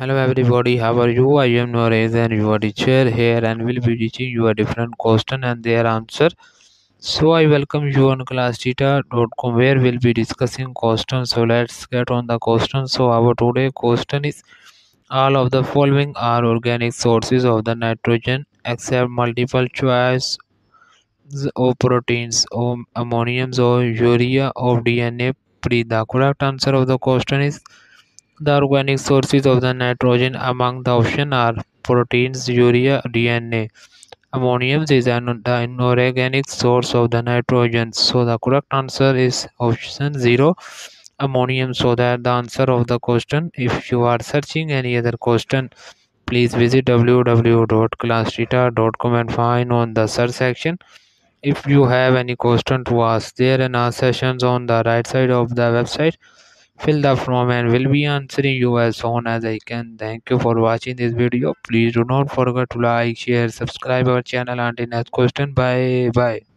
Hello everybody, how are you? I am Norez and your teacher here and will be teaching you a different question and their answer. So I welcome you on classtheta.com where we'll be discussing questions. So let's get on the question. So our today question is all of the following are organic sources of the nitrogen except multiple choice of proteins of ammoniums or urea of DNA. Pre the correct answer of the question is the organic sources of the nitrogen among the option are proteins, urea, DNA. Ammonium is an the inorganic source of the nitrogen. So the correct answer is option 0 ammonium. So that the answer of the question. If you are searching any other question, please visit www.classtheta.com and find on the search section. If you have any question to ask, there are sessions on the right side of the website fill the form and will be answering you as soon as I can. Thank you for watching this video. Please do not forget to like, share, subscribe our channel and next question. Bye bye.